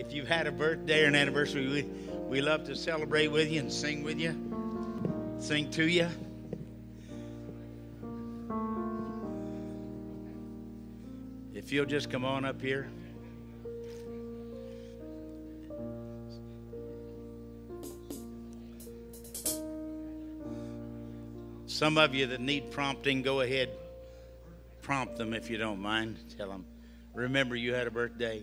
If you've had a birthday or an anniversary, we, we love to celebrate with you and sing with you, sing to you. If you'll just come on up here. Some of you that need prompting, go ahead. Prompt them if you don't mind. Tell them, remember you had a birthday.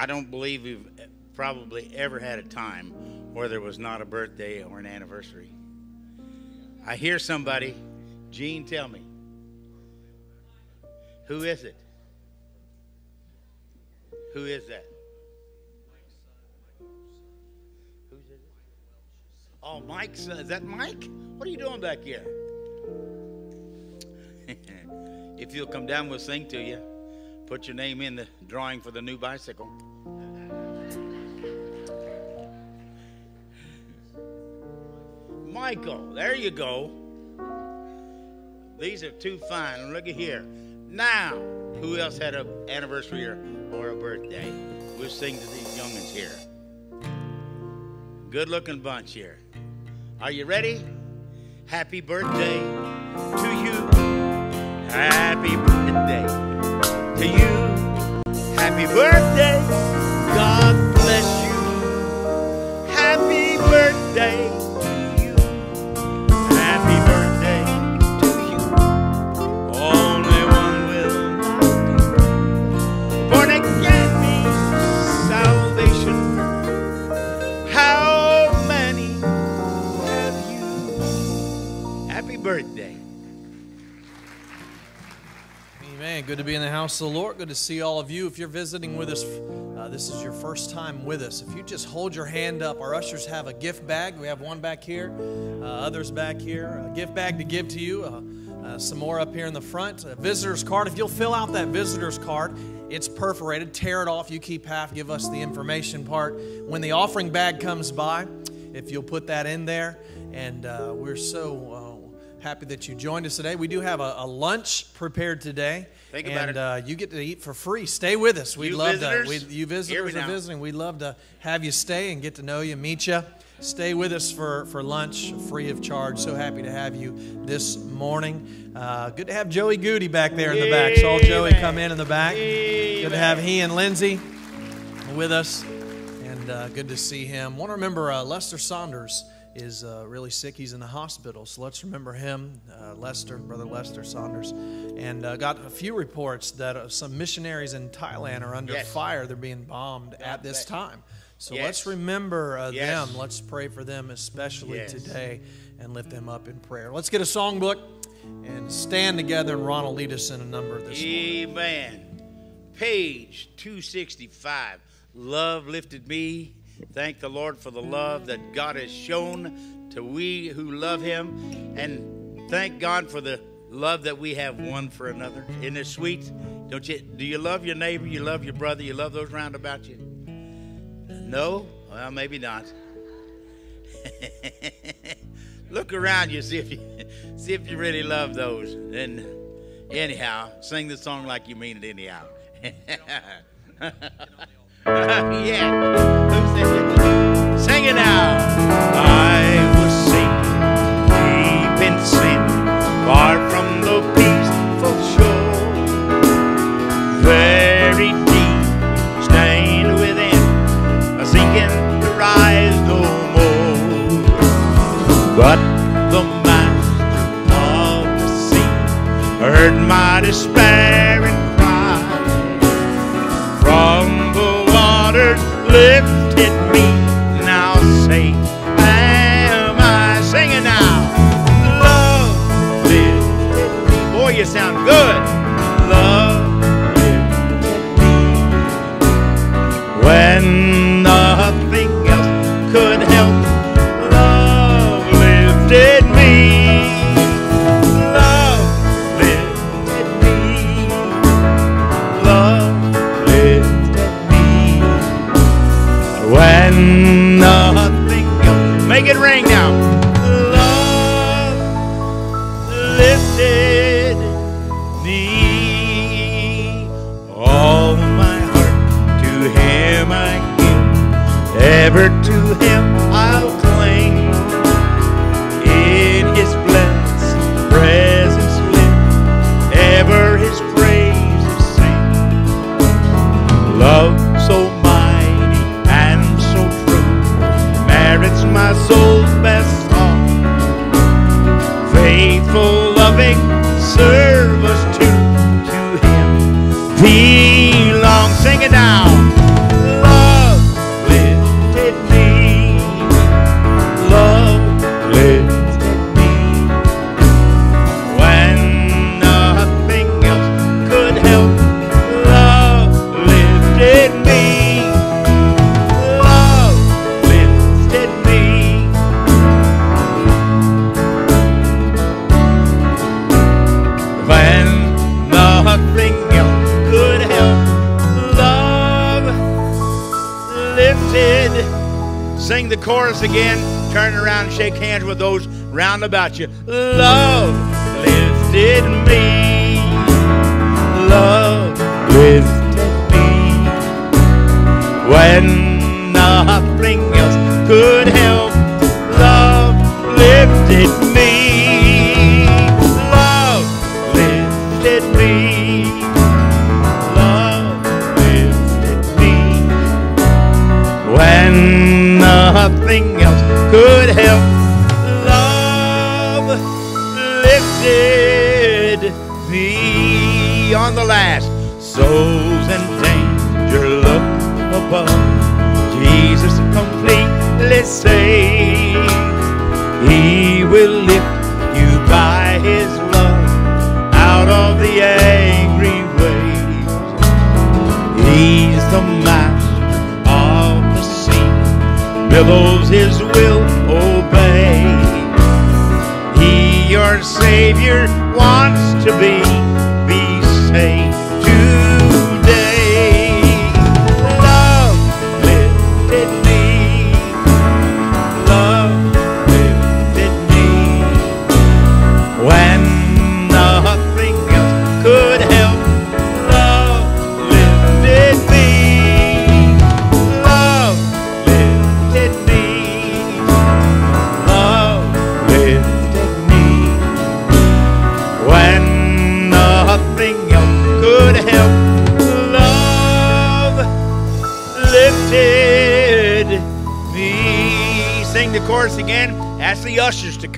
I don't believe we've probably ever had a time where there was not a birthday or an anniversary. I hear somebody, Gene, tell me. Who is it? Who is that? Who's it? Oh, Mike's. Is that Mike? What are you doing back here? if you'll come down, we'll sing to you. Put your name in the drawing for the new bicycle. Michael, there you go. These are too fine. Look at here. Now, who else had an anniversary or, or a birthday? We'll sing to these youngins here. Good looking bunch here. Are you ready? Happy birthday to you. Happy birthday to you. Happy birthday. God bless you. Happy birthday Good to be in the house of the Lord. Good to see all of you. If you're visiting with us, uh, this is your first time with us. If you just hold your hand up, our ushers have a gift bag. We have one back here, uh, others back here. A gift bag to give to you. Uh, uh, some more up here in the front. A visitor's card. If you'll fill out that visitor's card, it's perforated. Tear it off. You keep half. Give us the information part. When the offering bag comes by, if you'll put that in there, and uh, we're so. Uh, Happy that you joined us today. We do have a, a lunch prepared today, Think about and it. Uh, you get to eat for free. Stay with us. We'd You love visitors, to. We, you visitors are visiting. We'd love to have you stay and get to know you, meet you. Stay with us for, for lunch, free of charge. So happy to have you this morning. Uh, good to have Joey Goody back there in the back. Saw Joey come in in the back. Good to have he and Lindsay with us, and uh, good to see him. Want to remember uh, Lester Saunders is uh, really sick. He's in the hospital, so let's remember him, uh, Lester, brother Lester Saunders. And uh, got a few reports that uh, some missionaries in Thailand are under Yes. fire. They're being bombed at this time. So Yes. let's remember uh, Yes. them. Let's pray for them, especially today, and lift them up in prayer. Let's get a songbook and stand together, and Ron will lead us in a number this morning. Amen. Page 265. Love lifted me. Thank the Lord for the love that God has shown to we who love Him. And thank God for the love that we have one for another. Isn't it sweet? Don't you do you love your neighbor? You love your brother, you love those round about you? No? Well, maybe not. Look around you, see if you see if you really love those. And anyhow, sing the song like you mean it anyhow. yeah. Who said it? Sing it now. I was sinking deep in sin, far from the peaceful shore. Very deep, stained within, a sinking to rise no more. But the master of the sea heard my despairing about you. those his will obey. He, your Savior, wants to be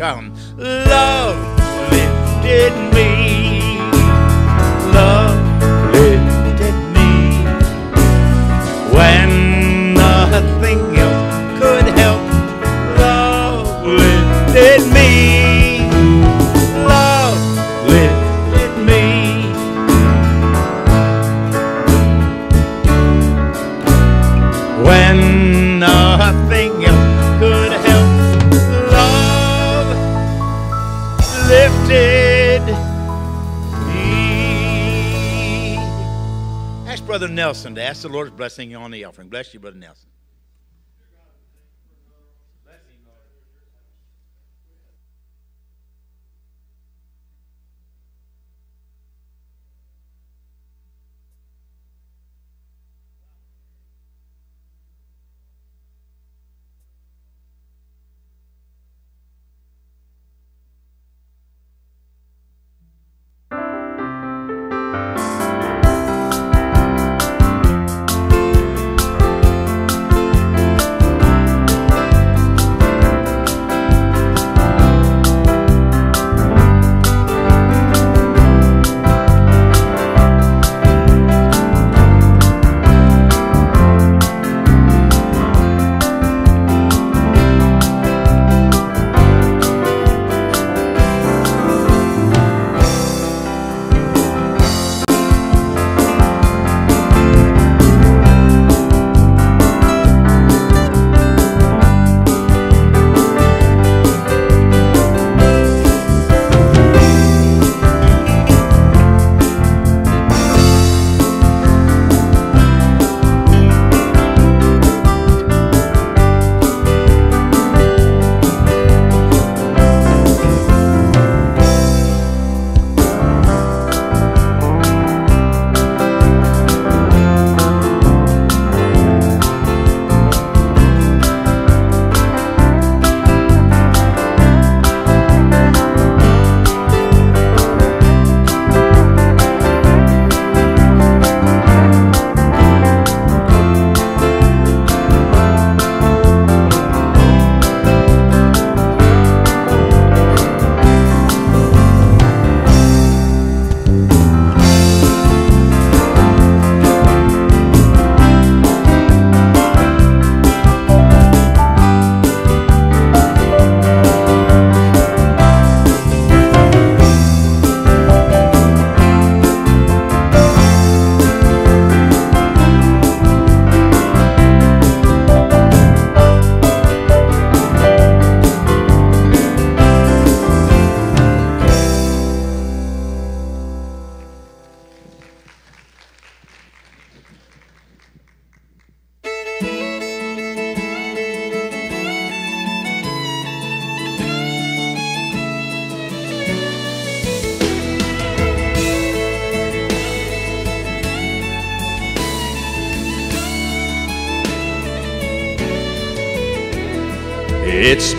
come. the Lord's blessing on the offering. Bless you, Brother Nelson.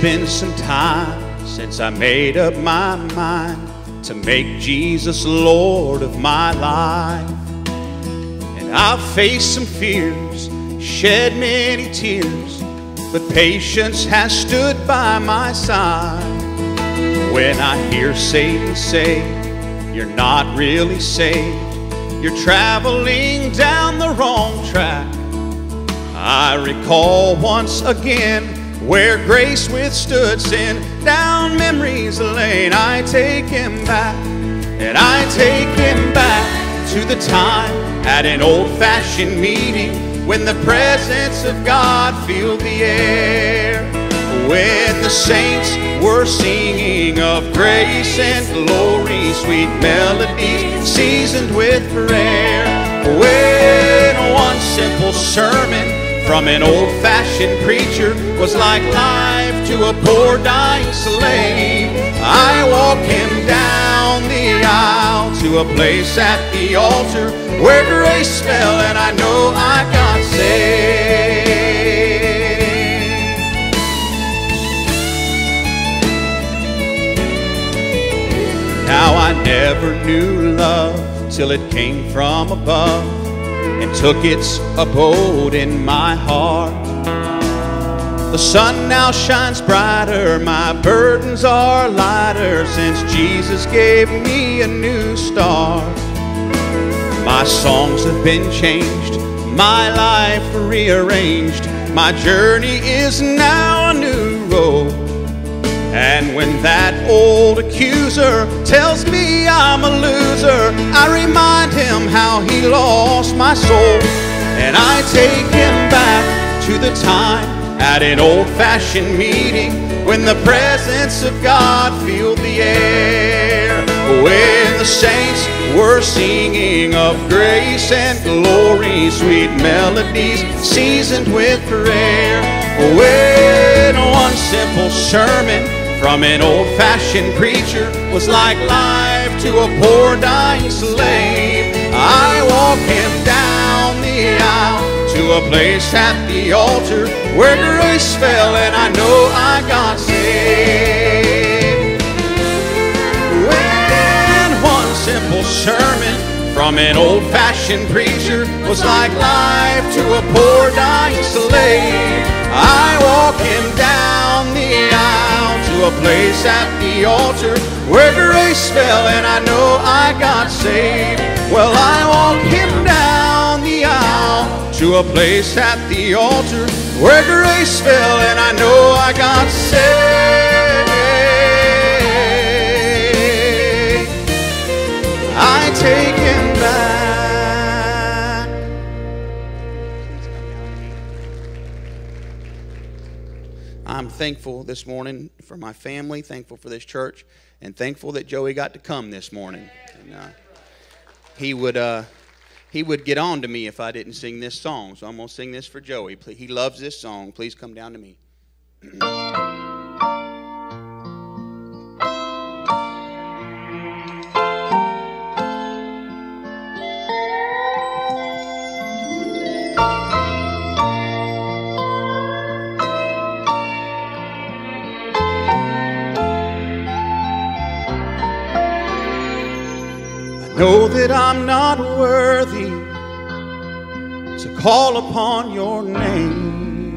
Been some time since I made up my mind to make Jesus Lord of my life. And I've faced some fears, shed many tears, but patience has stood by my side. When I hear Satan say, You're not really saved, you're traveling down the wrong track. I recall once again where grace withstood sin. Down memory's lane, I take him back, and I take him back to the time at an old fashioned meeting when the presence of God filled the air. When the saints were singing of grace and glory, sweet melodies seasoned with prayer. When one simple sermon from an old-fashioned preacher was like life to a poor dying slave. I walk him down the aisle to a place at the altar where grace fell and I know I got saved. Now I never knew love till it came from above and took its abode in my heart. The sun now shines brighter, my burdens are lighter since Jesus gave me a new start. My songs have been changed, my life rearranged, my journey is now. And when that old accuser tells me I'm a loser, I remind him how he lost my soul. And I take him back to the time at an old fashioned meeting when the presence of God filled the air. When the saints were singing of grace and glory, sweet melodies seasoned with prayer. When one simple sermon from an old-fashioned preacher was like life to a poor dying slave. I walk him down the aisle to a place at the altar where grace fell and I know I got saved. When one simple sermon from an old-fashioned preacher was like life to a poor dying slave. A place at the altar where grace fell and I know I got saved. Well, I walk him down the aisle to a place at the altar where grace fell and I know I got saved. I take him thankful this morning for my family, thankful for this church, and thankful that Joey got to come this morning. And, uh, he would uh, he would get on to me if I didn't sing this song. So I'm gonna sing this for Joey. He loves this song. Please come down to me. know that I'm not worthy to call upon your name.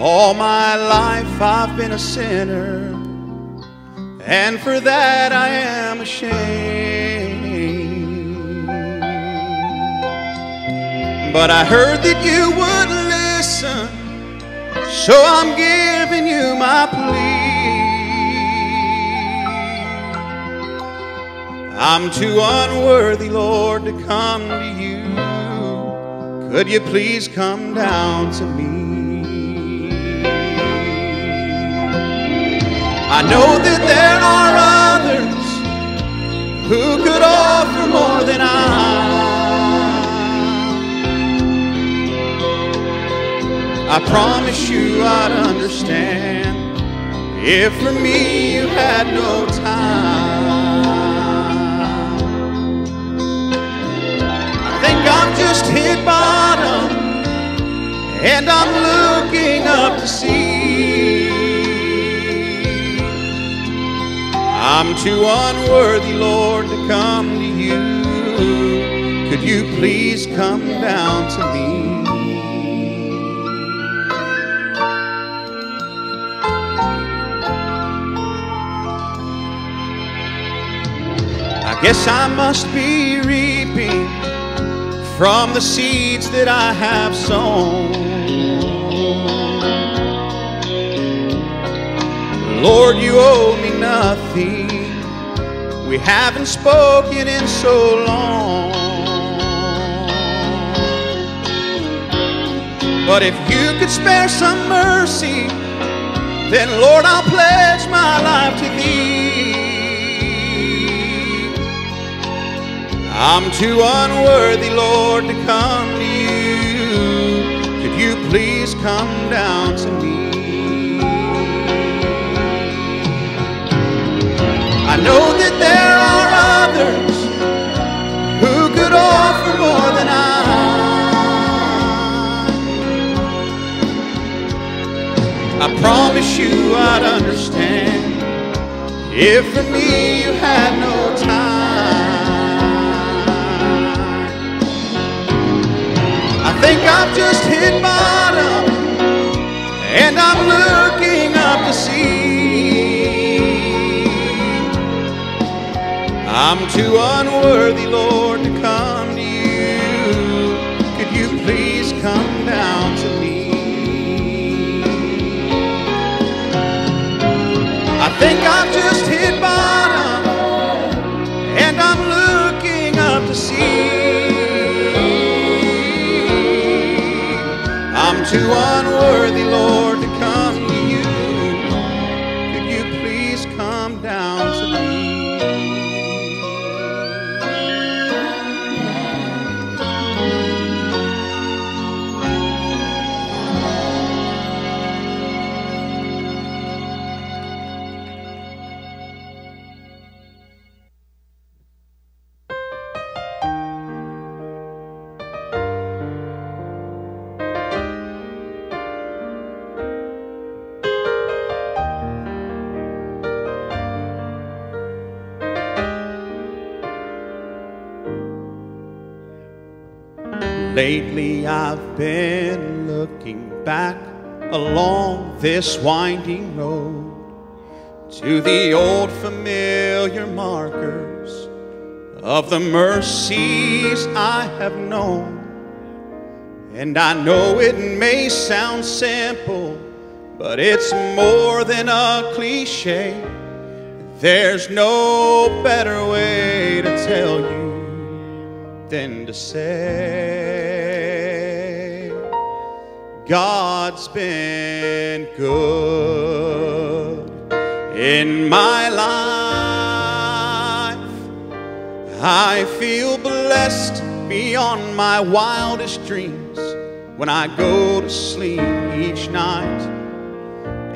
All my life I've been a sinner, and for that I am ashamed. But I heard that you would listen, so I'm giving you my plea. I'm too unworthy, Lord, to come to you. Could you please come down to me? I know that there are others who could offer more than I. I promise you I'd understand if for me you had no time. Just hit bottom and I'm looking up to see. I'm too unworthy, Lord, to come to you. Could you please come down to me? I guess I must be reaping from the seeds that I have sown. Lord, you owe me nothing. We haven't spoken in so long. But if you could spare some mercy, then Lord, I'll pledge my life to thee. I'm too unworthy, Lord, to come to you. Could you please come down to me? I know that there are others who could offer more than I. I promise you I'd understand if for me you had no time. Think I've just hit bottom and I'm looking up to see. I'm too unworthy, Lord, to come to you. Could you please come down to me? I think I've just hit bottom and I'm looking up to see. Too unworthy, Lord, this winding road to the old familiar markers of the mercies I have known. And I know it may sound simple, but it's more than a cliche. There's no better way to tell you than to say, God's been good in my life. I feel blessed beyond my wildest dreams when I go to sleep each night.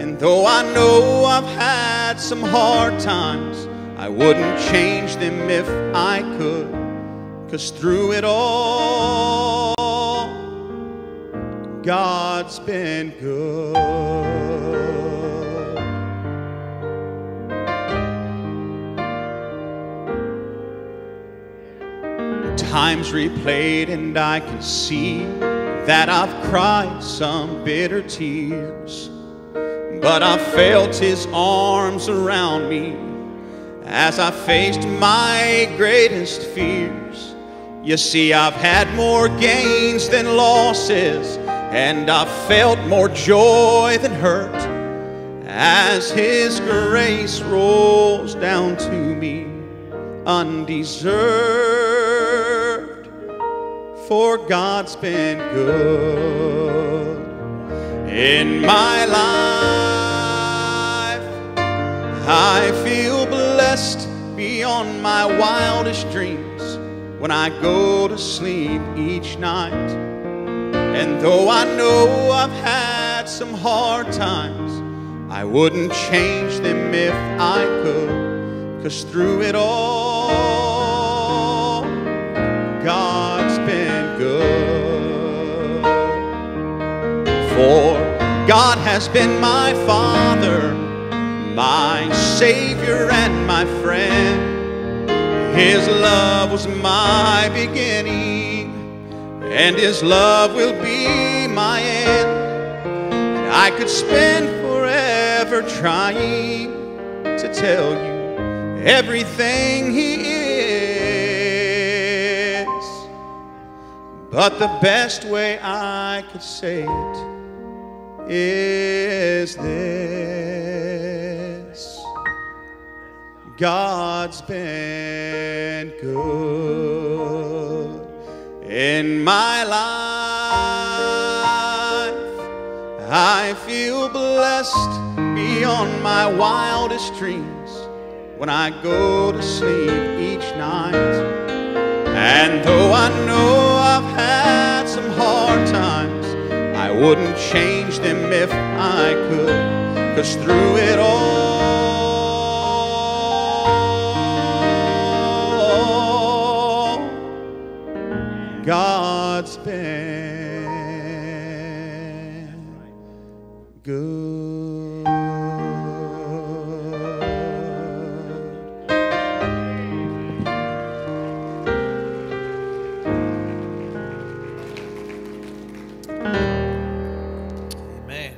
And though I know I've had some hard times, I wouldn't change them if I could. Cause through it all, God's been good. Times replayed, and I can see that I've cried some bitter tears. But I felt his arms around me as I faced my greatest fears. You see, I've had more gains than losses, and I've felt more joy than hurt as His grace rolls down to me undeserved. For God's been good in my life. I feel blessed beyond my wildest dreams when I go to sleep each night. And though I know I've had some hard times, I wouldn't change them if I could. Cause through it all, God's been good. For God has been my Father, my Savior, and my friend. His love was my beginning, and His love will be my end. I could spend forever trying to tell you everything He is. But the best way I could say it is this God's been good in my life. I feel blessed beyond my wildest dreams when I go to sleep each night. And though I know I've had some hard times, I wouldn't change them if I could. Cause through it all, God's been good. Amen.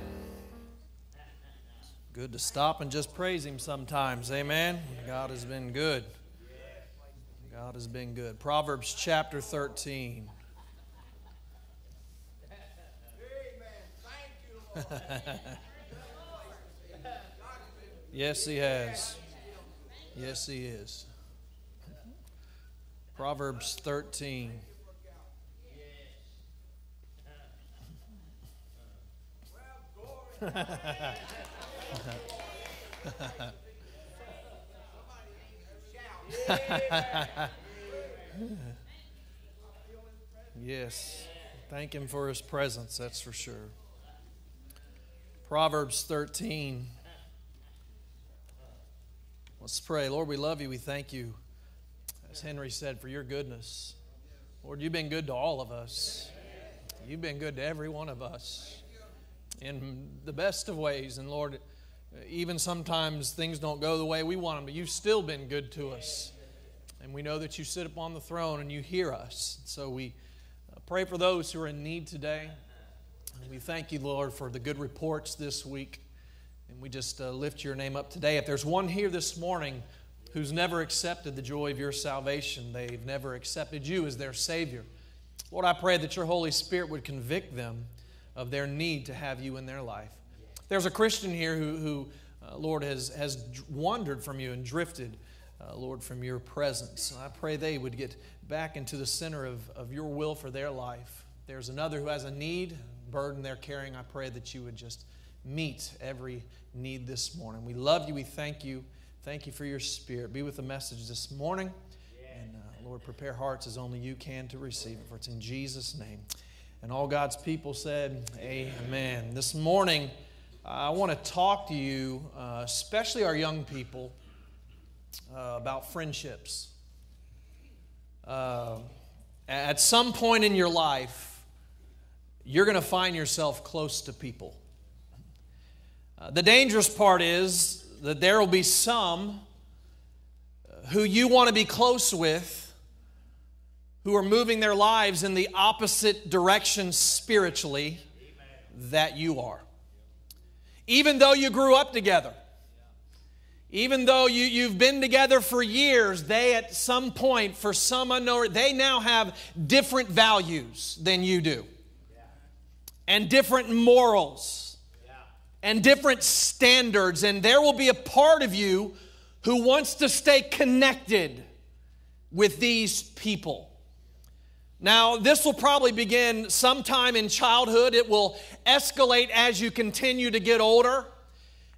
Good to stop and just praise Him sometimes. Amen. God has been good. God has been good. Proverbs chapter 13. yes, He has. Yes, He is. Proverbs 13. Yes. Thank Him for His presence, that's for sure. Proverbs 13. Let's pray. Lord, we love you. We thank you, as Henry said, for your goodness. Lord, you've been good to all of us. You've been good to every one of us in the best of ways. And Lord, even sometimes things don't go the way we want them, but you've still been good to us. And we know that you sit upon the throne and you hear us. So we uh, pray for those who are in need today. And we thank you, Lord, for the good reports this week. And we just uh, lift your name up today. If there's one here this morning who's never accepted the joy of your salvation, they've never accepted you as their Savior. Lord, I pray that your Holy Spirit would convict them of their need to have you in their life. There's a Christian here who, who uh, Lord, has, has wandered from you and drifted, uh, Lord, from your presence. I pray they would get back into the center of, of your will for their life. There's another who has a need, burden they're carrying. I pray that you would just meet every need this morning. We love you. We thank you. Thank you for your spirit. Be with the message this morning. And uh, Lord, prepare hearts as only you can to receive it. For it's in Jesus' name. And all God's people said, Amen. This morning, I want to talk to you, uh, especially our young people, uh, about friendships. Uh, at some point in your life, you're going to find yourself close to people. Uh, the dangerous part is that there will be some who you want to be close with who are moving their lives in the opposite direction spiritually that you are. Even though you grew up together, even though you, you've been together for years, they at some point, for some unknown, they now have different values than you do, and different morals, and different standards. And there will be a part of you who wants to stay connected with these people. Now, this will probably begin sometime in childhood. It will escalate as you continue to get older.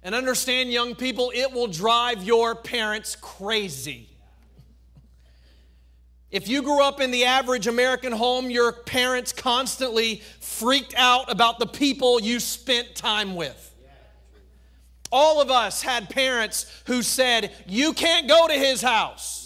And understand, young people, it will drive your parents crazy. If you grew up in the average American home, your parents constantly freaked out about the people you spent time with. All of us had parents who said, You can't go to his house.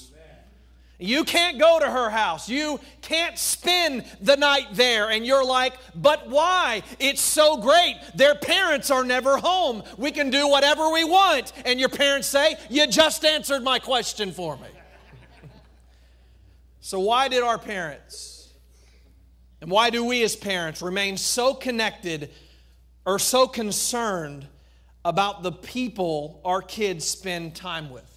You can't go to her house. You can't spend the night there. And you're like, but why? It's so great. Their parents are never home. We can do whatever we want. And your parents say, You just answered my question for me. so, why did our parents, and why do we as parents remain so connected or so concerned about the people our kids spend time with?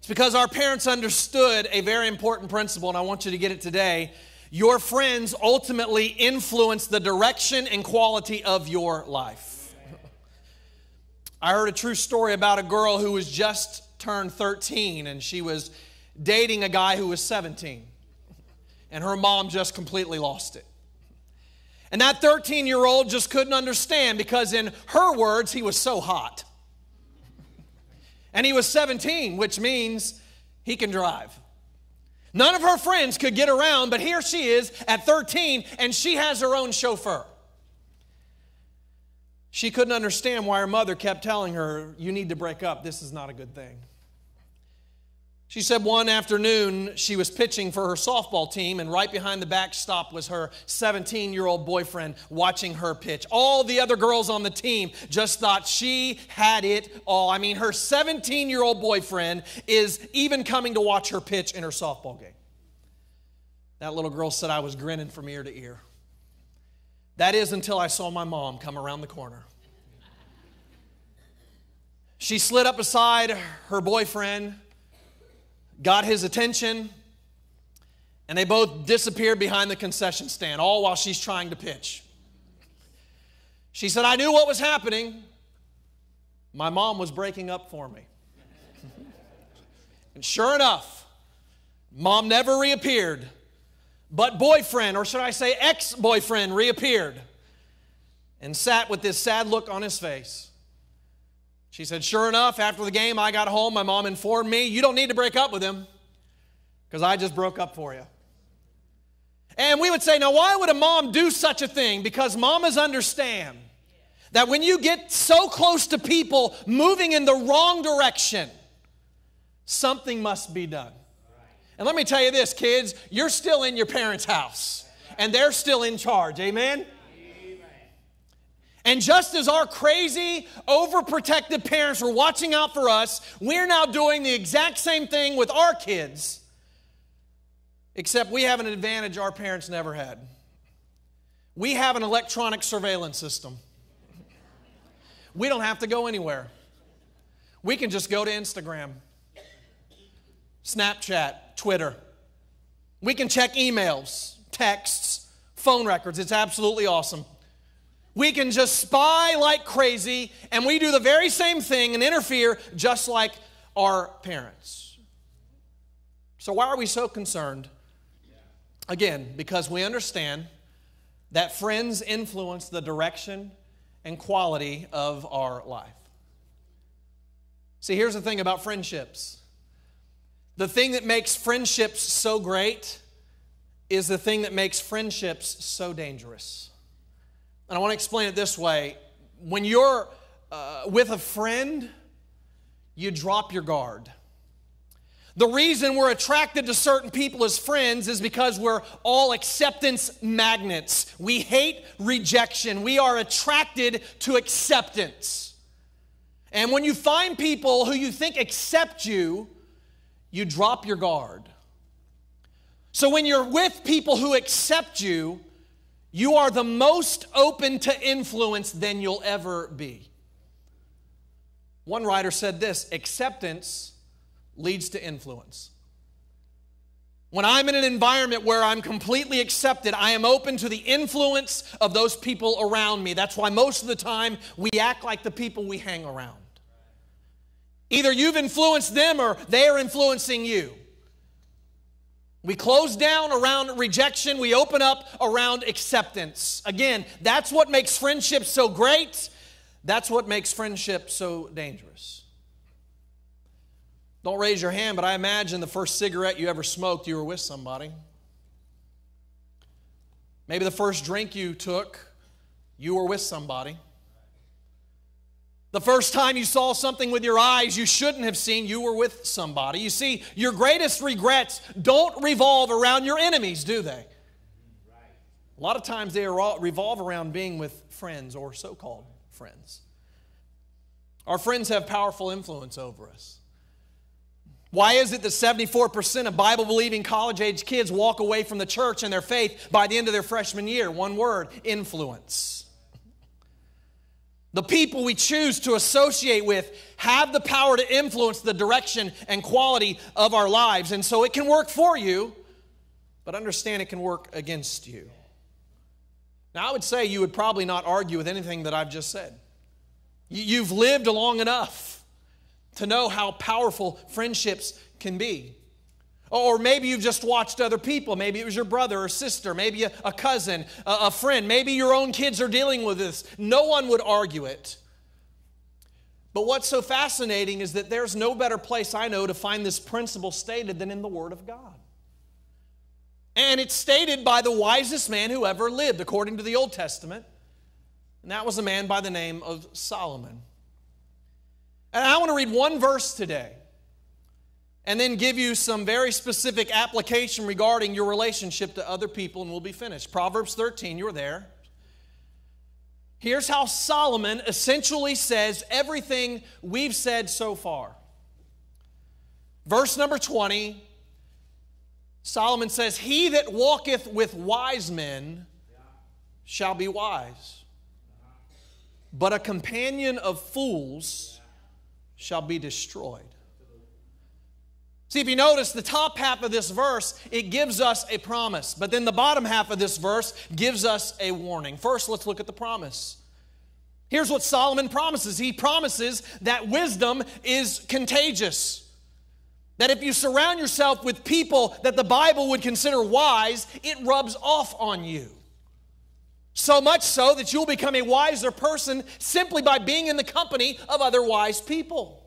It's because our parents understood a very important principle, and I want you to get it today. Your friends ultimately influence the direction and quality of your life. I heard a true story about a girl who was just turned 13 and she was dating a guy who was 17. And her mom just completely lost it. And that 13 year old just couldn't understand because, in her words, he was so hot. And he was 17, which means he can drive. None of her friends could get around, but here she is at 13 and she has her own chauffeur. She couldn't understand why her mother kept telling her, You need to break up. This is not a good thing. She said one afternoon she was pitching for her softball team, and right behind the backstop was her 17 year old boyfriend watching her pitch. All the other girls on the team just thought she had it all. I mean, her 17 year old boyfriend is even coming to watch her pitch in her softball game. That little girl said I was grinning from ear to ear. That is until I saw my mom come around the corner. She slid up beside her boyfriend got his attention, and they both disappeared behind the concession stand, all while she's trying to pitch. She said, I knew what was happening. My mom was breaking up for me. and sure enough, mom never reappeared, but boyfriend, or should I say ex boyfriend, reappeared and sat with this sad look on his face. She said, Sure enough, after the game, I got home. My mom informed me, You don't need to break up with him because I just broke up for you. And we would say, Now, why would a mom do such a thing? Because mamas understand that when you get so close to people moving in the wrong direction, something must be done. And let me tell you this, kids, you're still in your parents' house and they're still in charge. Amen? And just as our crazy, overprotective parents were watching out for us, we're now doing the exact same thing with our kids, except we have an advantage our parents never had. We have an electronic surveillance system. We don't have to go anywhere. We can just go to Instagram, Snapchat, Twitter. We can check emails, texts, phone records. It's absolutely awesome. We can just spy like crazy, and we do the very same thing and interfere just like our parents. So, why are we so concerned? Again, because we understand that friends influence the direction and quality of our life. See, here's the thing about friendships the thing that makes friendships so great is the thing that makes friendships so dangerous. And I want to explain it this way when you're uh, with a friend, you drop your guard. The reason we're attracted to certain people as friends is because we're all acceptance magnets. We hate rejection. We are attracted to acceptance. And when you find people who you think accept you, you drop your guard. So when you're with people who accept you, you are the most open to influence than you'll ever be. One writer said this acceptance leads to influence. When I'm in an environment where I'm completely accepted, I am open to the influence of those people around me. That's why most of the time we act like the people we hang around. Either you've influenced them or they are influencing you. We close down around rejection, we open up around acceptance. Again, that's what makes friendship so great. That's what makes friendship so dangerous. Don't raise your hand, but I imagine the first cigarette you ever smoked, you were with somebody. Maybe the first drink you took, you were with somebody. The first time you saw something with your eyes you shouldn't have seen, you were with somebody. You see, your greatest regrets don't revolve around your enemies, do they? A lot of times they revolve around being with friends or so called friends. Our friends have powerful influence over us. Why is it that 74% of Bible believing college age kids walk away from the church and their faith by the end of their freshman year? One word influence. The people we choose to associate with have the power to influence the direction and quality of our lives. And so it can work for you, but understand it can work against you. Now, I would say you would probably not argue with anything that I've just said. You've lived long enough to know how powerful friendships can be. Or maybe you've just watched other people. Maybe it was your brother or sister, maybe a, a cousin, a, a friend. Maybe your own kids are dealing with this. No one would argue it. But what's so fascinating is that there's no better place I know to find this principle stated than in the Word of God. And it's stated by the wisest man who ever lived, according to the Old Testament. And that was a man by the name of Solomon. And I want to read one verse today and then give you some very specific application regarding your relationship to other people, and we'll be finished. Proverbs 13, you're there. Here's how Solomon essentially says everything we've said so far. Verse number 20 Solomon says, He that walketh with wise men shall be wise, but a companion of fools shall be destroyed. See, if you notice, the top half of this verse, it gives us a promise. But then the bottom half of this verse gives us a warning. First, let's look at the promise. Here's what Solomon promises He promises that wisdom is contagious. That if you surround yourself with people that the Bible would consider wise, it rubs off on you. So much so that you'll become a wiser person simply by being in the company of other wise people.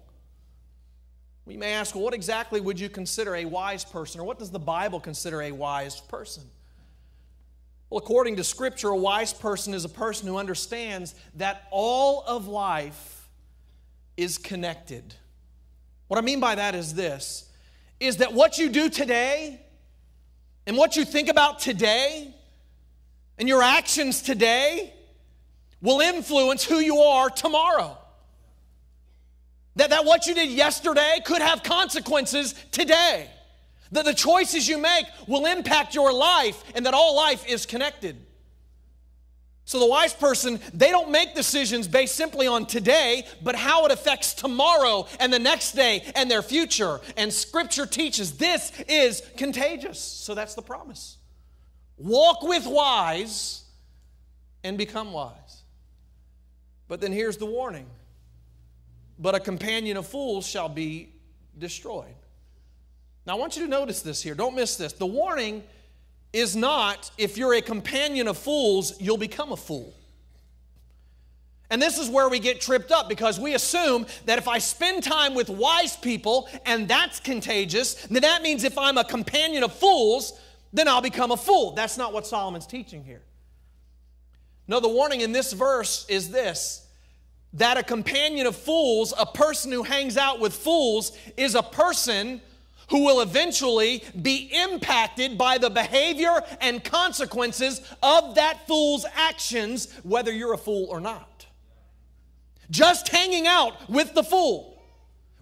We may ask, well, what exactly would you consider a wise person, or what does the Bible consider a wise person? Well, according to Scripture, a wise person is a person who understands that all of life is connected. What I mean by that is this is that what you do today and what you think about today and your actions today will influence who you are tomorrow. That, that what you did yesterday could have consequences today. That the choices you make will impact your life and that all life is connected. So the wise person, they don't make decisions based simply on today, but how it affects tomorrow and the next day and their future. And scripture teaches this is contagious. So that's the promise. Walk with wise and become wise. But then here's the warning but a companion of fools shall be destroyed. Now, I want you to notice this here. Don't miss this. The warning is not if you're a companion of fools, you'll become a fool. And this is where we get tripped up because we assume that if I spend time with wise people and that's contagious, then that means if I'm a companion of fools, then I'll become a fool. That's not what Solomon's teaching here. No, the warning in this verse is this that a companion of fools, a person who hangs out with fools, is a person who will eventually be impacted by the behavior and consequences of that fool's actions, whether you're a fool or not. Just hanging out with the fool,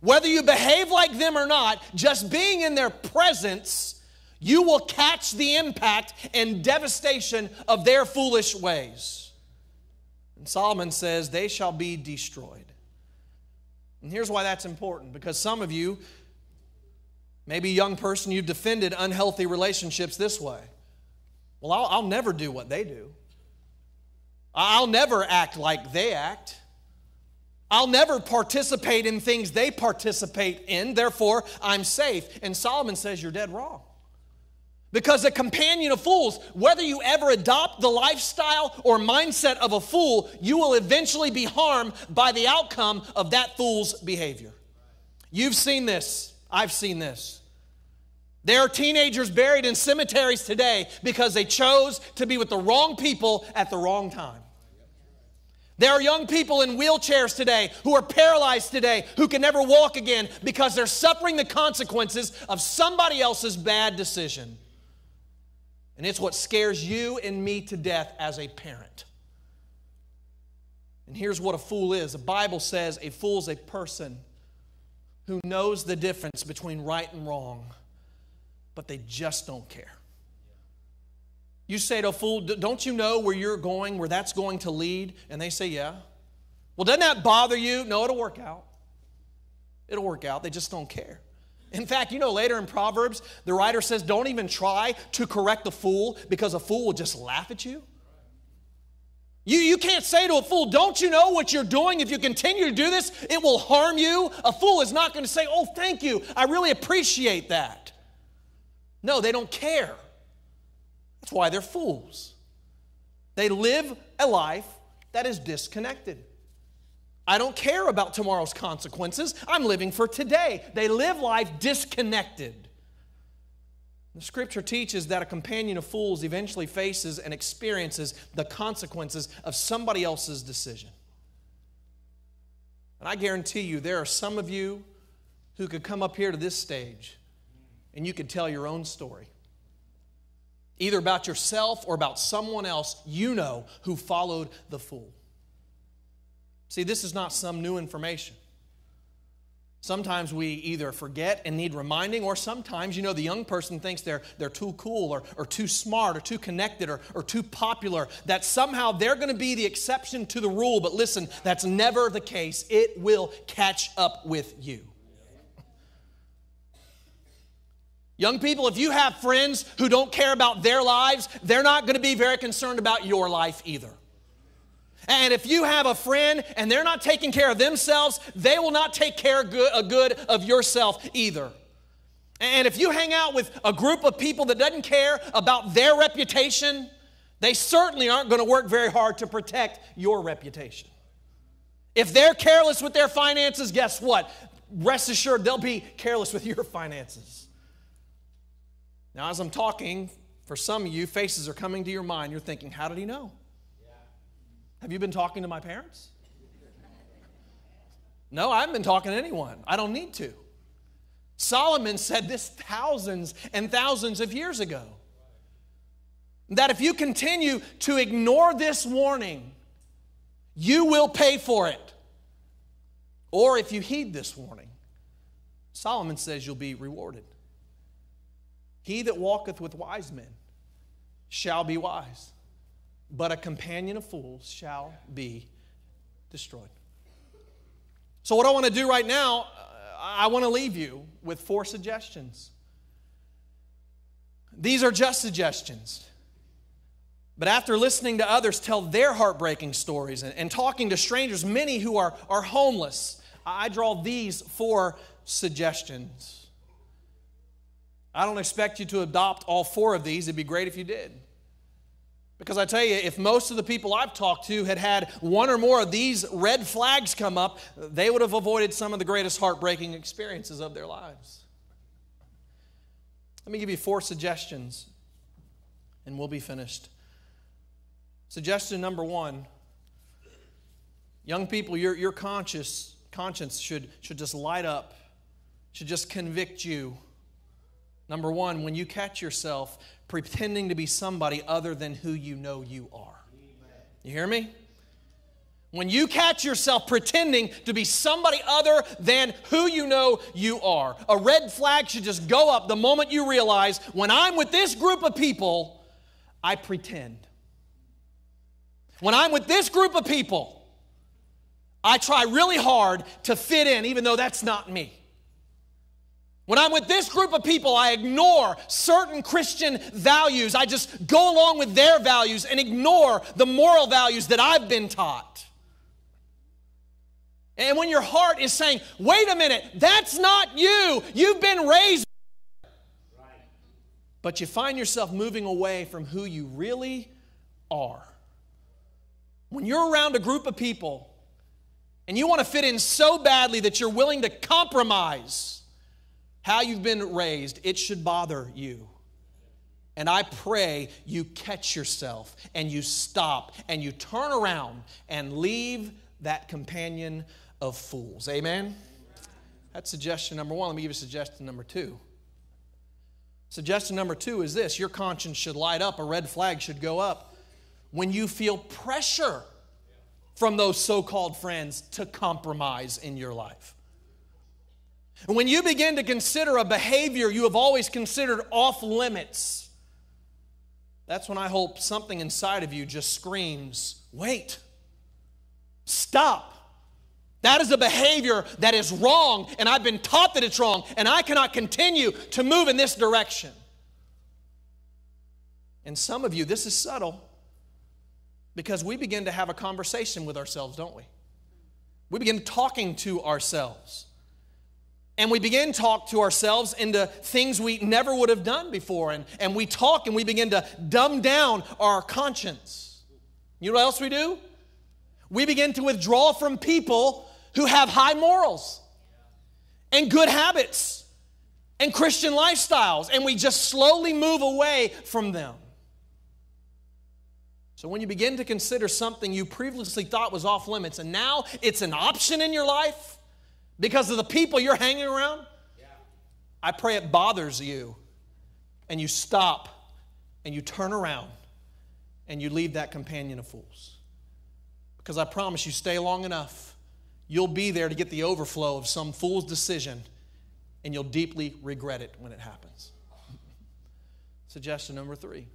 whether you behave like them or not, just being in their presence, you will catch the impact and devastation of their foolish ways. And Solomon says, They shall be destroyed. And here's why that's important because some of you, maybe a young person, you've defended unhealthy relationships this way. Well, I'll, I'll never do what they do, I'll never act like they act. I'll never participate in things they participate in, therefore I'm safe. And Solomon says, You're dead wrong. Because a companion of fools, whether you ever adopt the lifestyle or mindset of a fool, you will eventually be harmed by the outcome of that fool's behavior. You've seen this. I've seen this. There are teenagers buried in cemeteries today because they chose to be with the wrong people at the wrong time. There are young people in wheelchairs today who are paralyzed today who can never walk again because they're suffering the consequences of somebody else's bad decision. And it's what scares you and me to death as a parent. And here's what a fool is the Bible says a fool's a person who knows the difference between right and wrong, but they just don't care. You say to a fool, Don't you know where you're going, where that's going to lead? And they say, Yeah. Well, doesn't that bother you? No, it'll work out. It'll work out. They just don't care. In fact, you know, later in Proverbs, the writer says, Don't even try to correct the fool because a fool will just laugh at you. You, you can't say to a fool, Don't you know what you're doing? If you continue to do this, it will harm you. A fool is not going to say, Oh, thank you. I really appreciate that. No, they don't care. That's why they're fools. They live a life that is disconnected. I don't care about tomorrow's consequences. I'm living for today. They live life disconnected. The scripture teaches that a companion of fools eventually faces and experiences the consequences of somebody else's decision. And I guarantee you, there are some of you who could come up here to this stage and you could tell your own story. Either about yourself or about someone else you know who followed the fool. See, this is not some new information. Sometimes we either forget and need reminding, or sometimes, you know, the young person thinks they're, they're too cool or, or too smart or too connected or, or too popular, that somehow they're going to be the exception to the rule. But listen, that's never the case. It will catch up with you. Young people, if you have friends who don't care about their lives, they're not going to be very concerned about your life either. And if you have a friend and they're not taking care of themselves, they will not take care good, a good of yourself either. And if you hang out with a group of people that doesn't care about their reputation, they certainly aren't going to work very hard to protect your reputation. If they're careless with their finances, guess what? Rest assured they'll be careless with your finances. Now, as I'm talking, for some of you, faces are coming to your mind. You're thinking, how did he know? Have you been talking to my parents? No, I haven't been talking to anyone. I don't need to. Solomon said this thousands and thousands of years ago. That if you continue to ignore this warning, you will pay for it. Or if you heed this warning, Solomon says you'll be rewarded. He that walketh with wise men shall be wise but a companion of fools shall be destroyed. So, what I want to do right now, uh, I want to leave you with four suggestions. These are just suggestions. But after listening to others tell their heartbreaking stories and, and talking to strangers, many who are, are homeless, I draw these four suggestions. I don't expect you to adopt all four of these. It'd be great if you did. Because I tell you, if most of the people I've talked to had had one or more of these red flags come up, they would have avoided some of the greatest heartbreaking experiences of their lives. Let me give you four suggestions, and we'll be finished. Suggestion number one young people, your, your conscious, conscience should, should just light up, should just convict you. Number one, when you catch yourself pretending to be somebody other than who you know you are. You hear me? When you catch yourself pretending to be somebody other than who you know you are, a red flag should just go up the moment you realize when I'm with this group of people, I pretend. When I'm with this group of people, I try really hard to fit in, even though that's not me. When I'm with this group of people, I ignore certain Christian values. I just go along with their values and ignore the moral values that I've been taught. And when your heart is saying, wait a minute, that's not you, you've been raised. But you find yourself moving away from who you really are. When you're around a group of people and you want to fit in so badly that you're willing to compromise how you've been raised, it should bother you. And I pray you catch yourself and you stop and you turn around and leave that companion of fools. Amen? That's suggestion number one. Let me give you suggestion number two. Suggestion number two is this your conscience should light up, a red flag should go up when you feel pressure from those so called friends to compromise in your life. And when you begin to consider a behavior you have always considered off limits, that's when I hope something inside of you just screams, wait, stop. That is a behavior that is wrong, and I've been taught that it's wrong, and I cannot continue to move in this direction. And some of you, this is subtle because we begin to have a conversation with ourselves, don't we? We begin talking to ourselves. And we begin to talk to ourselves into things we never would have done before. And, and we talk and we begin to dumb down our conscience. You know what else we do? We begin to withdraw from people who have high morals and good habits and Christian lifestyles, and we just slowly move away from them. So, when you begin to consider something you previously thought was off limits and now it's an option in your life because of the people you're hanging around, I pray it bothers you and you stop and you turn around and you leave that companion of fools. Because I promise you, stay long enough, you'll be there to get the overflow of some fool's decision and you'll deeply regret it when it happens. Suggestion number three.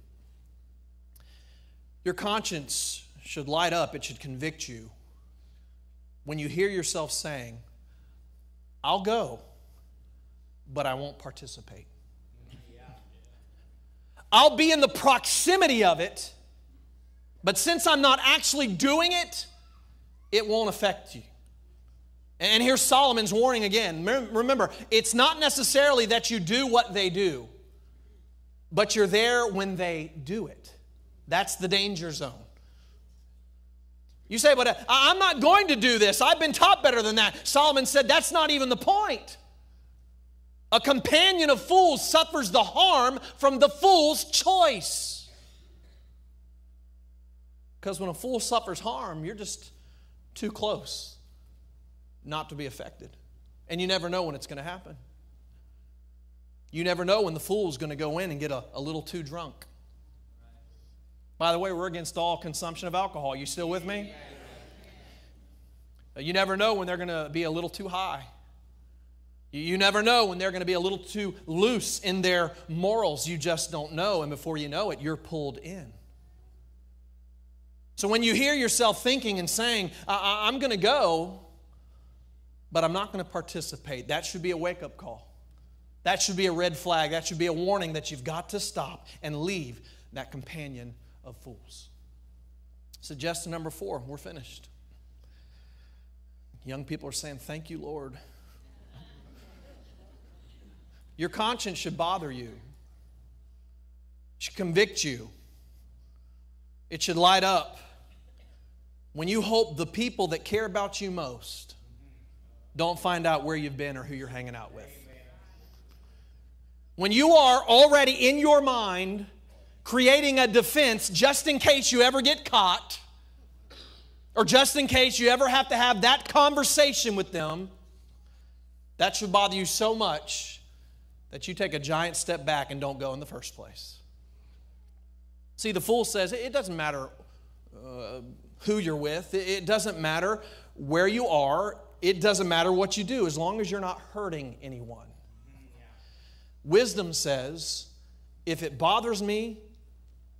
Your conscience should light up, it should convict you. When you hear yourself saying, I'll go, but I won't participate. I'll be in the proximity of it, but since I'm not actually doing it, it won't affect you. And here's Solomon's warning again. Remember, it's not necessarily that you do what they do, but you're there when they do it. That's the danger zone. You say, but uh, I'm not going to do this. I've been taught better than that. Solomon said, that's not even the point. A companion of fools suffers the harm from the fool's choice. Because when a fool suffers harm, you're just too close not to be affected. And you never know when it's going to happen. You never know when the fool's going to go in and get a, a little too drunk. By the way, we're against all consumption of alcohol. You still with me? Uh, you never know when they're going to be a little too high. You never know when they're going to be a little too loose in their morals. You just don't know. And before you know it, you're pulled in. So when you hear yourself thinking and saying, I- am going to go, but I'm not going to participate, that should be a wake up call. That should be a red flag. That should be a warning that you've got to stop and leave that companion of fools. Suggestion number four, we're finished. Young people are saying, Thank you, Lord. Your conscience should bother you, it should convict you, it should light up. When you hope the people that care about you most don't find out where you've been or who you're hanging out with. When you are already in your mind creating a defense just in case you ever get caught or just in case you ever have to have that conversation with them, that should bother you so much that you take a giant step back and don't go in the first place. See, the fool says it doesn't matter uh, who you're with, it doesn't matter where you are, it doesn't matter what you do as long as you're not hurting anyone. Wisdom says if it bothers me,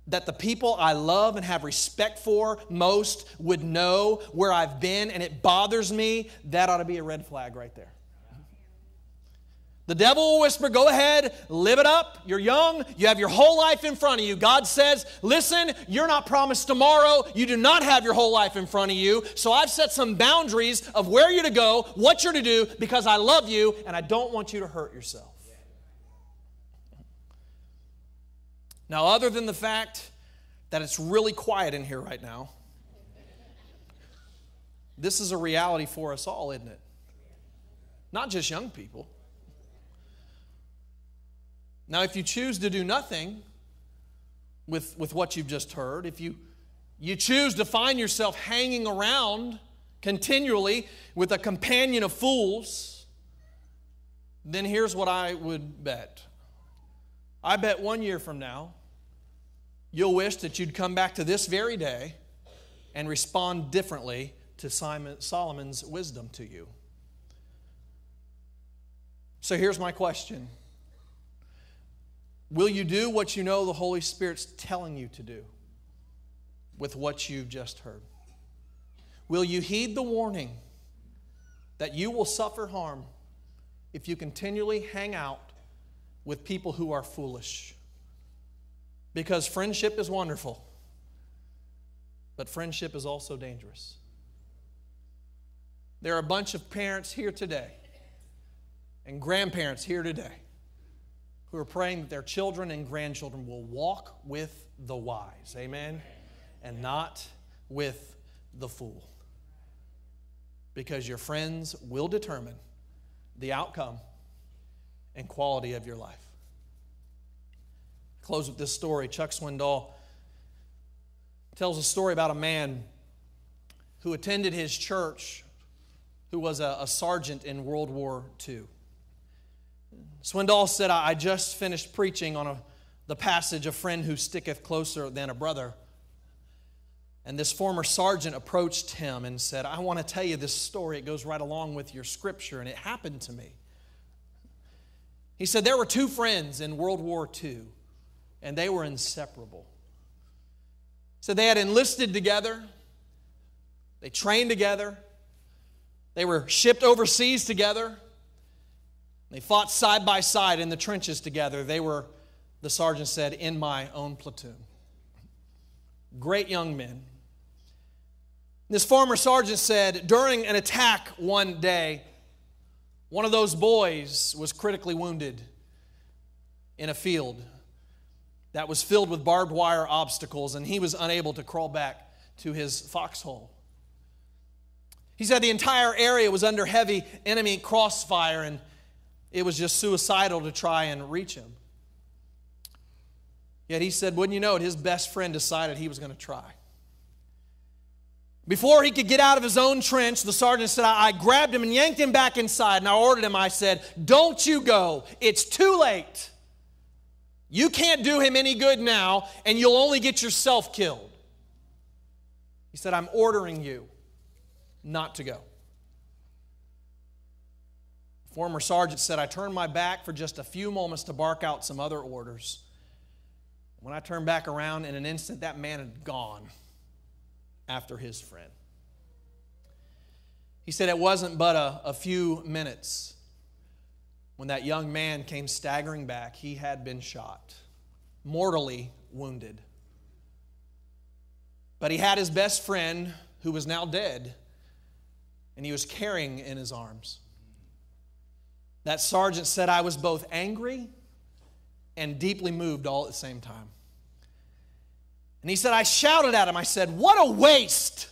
that the people I love and have respect for most would know where I've been and it bothers me, that ought to be a red flag right there. The devil will whisper, Go ahead, live it up. You're young, you have your whole life in front of you. God says, Listen, you're not promised tomorrow. You do not have your whole life in front of you. So I've set some boundaries of where you're to go, what you're to do, because I love you and I don't want you to hurt yourself. Now, other than the fact that it's really quiet in here right now, this is a reality for us all, isn't it? Not just young people. Now, if you choose to do nothing, with, with what you've just heard, if you, you choose to find yourself hanging around continually with a companion of fools, then here's what I would bet. I bet one year from now, you'll wish that you'd come back to this very day and respond differently to Simon, Solomon's wisdom to you. So here's my question Will you do what you know the Holy Spirit's telling you to do with what you've just heard? Will you heed the warning that you will suffer harm if you continually hang out with people who are foolish? Because friendship is wonderful, but friendship is also dangerous. There are a bunch of parents here today and grandparents here today who are praying that their children and grandchildren will walk with the wise, amen, and not with the fool. Because your friends will determine the outcome and quality of your life. Close with this story. Chuck Swindoll tells a story about a man who attended his church who was a, a sergeant in World War II. Swindoll said, I just finished preaching on a, the passage, A friend who sticketh closer than a brother. And this former sergeant approached him and said, I want to tell you this story. It goes right along with your scripture, and it happened to me. He said, There were two friends in World War II, and they were inseparable. So they had enlisted together, they trained together, they were shipped overseas together. They fought side by side in the trenches together. They were, the sergeant said, in my own platoon. Great young men. This former sergeant said during an attack one day, one of those boys was critically wounded in a field that was filled with barbed wire obstacles, and he was unable to crawl back to his foxhole. He said the entire area was under heavy enemy crossfire and it was just suicidal to try and reach him. Yet he said, wouldn't you know it, his best friend decided he was going to try. Before he could get out of his own trench, the sergeant said, I, grabbed him and yanked him back inside, and I ordered him, I said, Don't you go. It's too late. You can't do him any good now, and you'll only get yourself killed. He said, I'm ordering you not to go. Former sergeant said, I turned my back for just a few moments to bark out some other orders. When I turned back around, in an instant, that man had gone after his friend. He said it wasn't but a, a few minutes when that young man came staggering back. He had been shot, mortally wounded. But he had his best friend, who was now dead, and he was carrying in his arms. That sergeant said, I was both angry and deeply moved all at the same time. And he said, I shouted at him, I said, What a waste!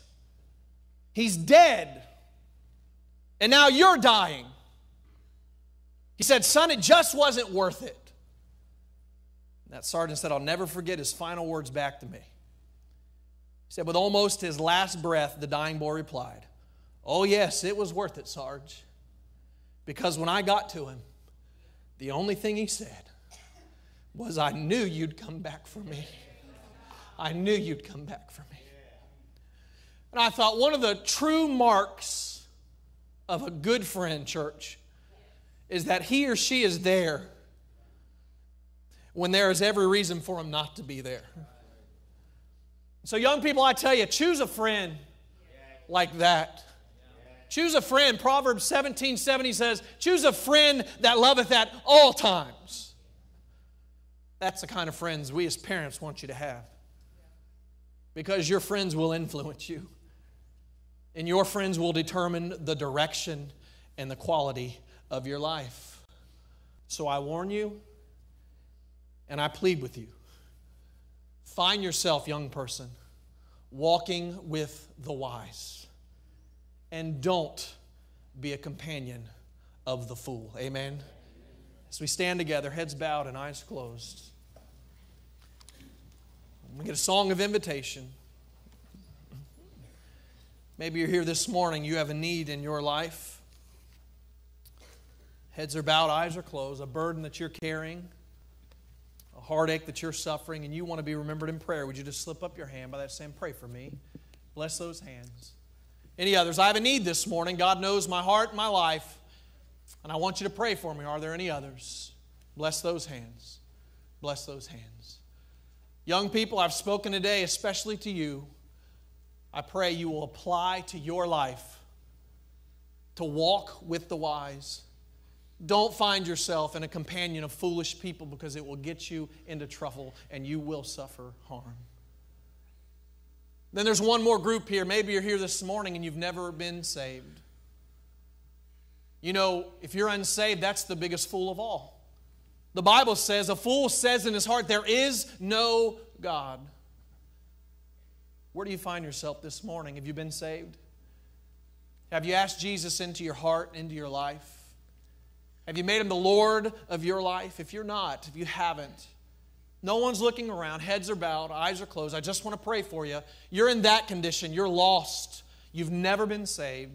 He's dead. And now you're dying. He said, Son, it just wasn't worth it. And that sergeant said, I'll never forget his final words back to me. He said, with almost his last breath, the dying boy replied, Oh, yes, it was worth it, Sarge. Because when I got to him, the only thing he said was, I knew you'd come back for me. I knew you'd come back for me. And I thought one of the true marks of a good friend, church, is that he or she is there when there is every reason for him not to be there. So, young people, I tell you, choose a friend like that. Choose a friend. Proverbs 17 70 says, Choose a friend that loveth at all times. That's the kind of friends we as parents want you to have. Because your friends will influence you, and your friends will determine the direction and the quality of your life. So I warn you, and I plead with you find yourself, young person, walking with the wise and don't be a companion of the fool. Amen. As we stand together, heads bowed and eyes closed. We get a song of invitation. Maybe you're here this morning, you have a need in your life. Heads are bowed, eyes are closed, a burden that you're carrying, a heartache that you're suffering, and you want to be remembered in prayer. Would you just slip up your hand by that saying, Pray for me? Bless those hands. Any others? I have a need this morning. God knows my heart and my life, and I want you to pray for me. Are there any others? Bless those hands. Bless those hands. Young people, I've spoken today, especially to you. I pray you will apply to your life to walk with the wise. Don't find yourself in a companion of foolish people because it will get you into trouble and you will suffer harm. Then there's one more group here. Maybe you're here this morning and you've never been saved. You know, if you're unsaved, that's the biggest fool of all. The Bible says, A fool says in his heart, There is no God. Where do you find yourself this morning? Have you been saved? Have you asked Jesus into your heart, into your life? Have you made him the Lord of your life? If you're not, if you haven't, no one's looking around, heads are bowed, eyes are closed. I just want to pray for you. You're in that condition, you're lost, you've never been saved.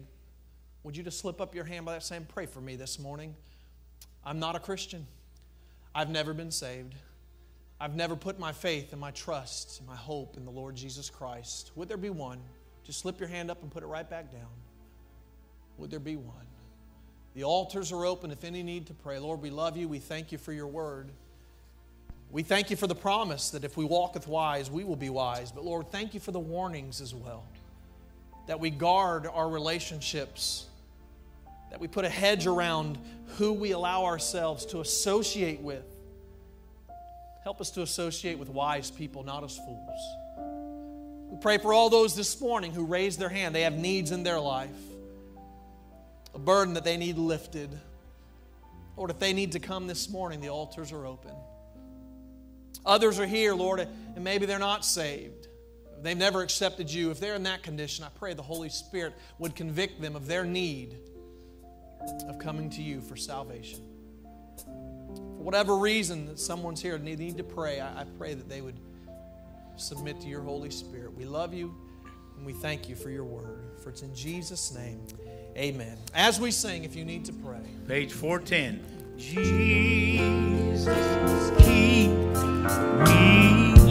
Would you just slip up your hand by that saying, Pray for me this morning? I'm not a Christian. I've never been saved. I've never put my faith and my trust and my hope in the Lord Jesus Christ. Would there be one? Just slip your hand up and put it right back down. Would there be one? The altars are open if any need to pray. Lord, we love you. We thank you for your word. We thank you for the promise that if we walk with wise, we will be wise. But Lord, thank you for the warnings as well. That we guard our relationships, that we put a hedge around who we allow ourselves to associate with. Help us to associate with wise people, not as fools. We pray for all those this morning who raised their hand. They have needs in their life, a burden that they need lifted. Lord, if they need to come this morning, the altars are open. Others are here, Lord, and maybe they're not saved. They've never accepted you. If they're in that condition, I pray the Holy Spirit would convict them of their need of coming to you for salvation for whatever reason that someone's here and they need to pray, I, I pray that they would submit to your Holy Spirit. We love you and we thank you for your word. For it's in Jesus' name, amen. As we sing, if you need to pray. Page 410. Jesus, keep me